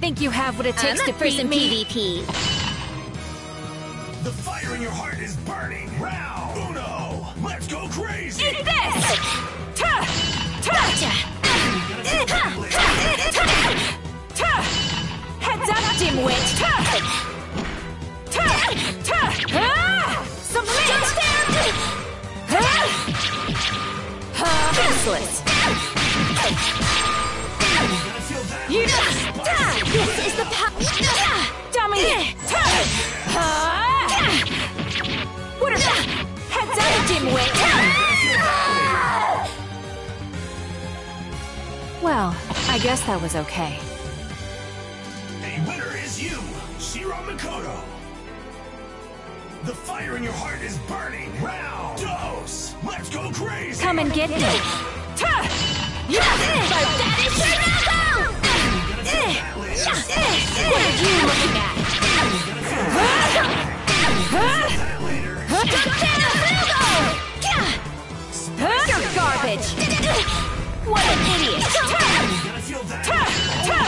Think you have what it takes to up for beat some me? PvP. The fire in your heart is burning. Round uno. Let's go crazy. Eat this! Ta! Ta! Ta! Heads up, dimwit! Ta! Ta! Ta! Useless! You This is the power. dummy! What Heads up, dimwit! Well, I guess that was okay. A winner is you, Shiro Mikoto. The fire in your heart is burning. Round dose. Let's go crazy. Come and get me! What an idiot! That. Ta!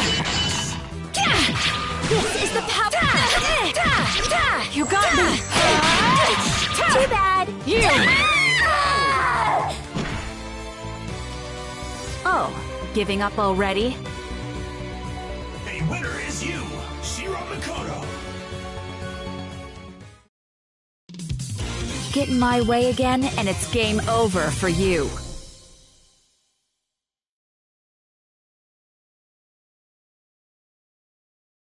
Ta! This is the power. You got me! Too bad. You! Oh, giving up already? A winner is you, Shiro Mikoto. Get in my way again, and it's game over for you.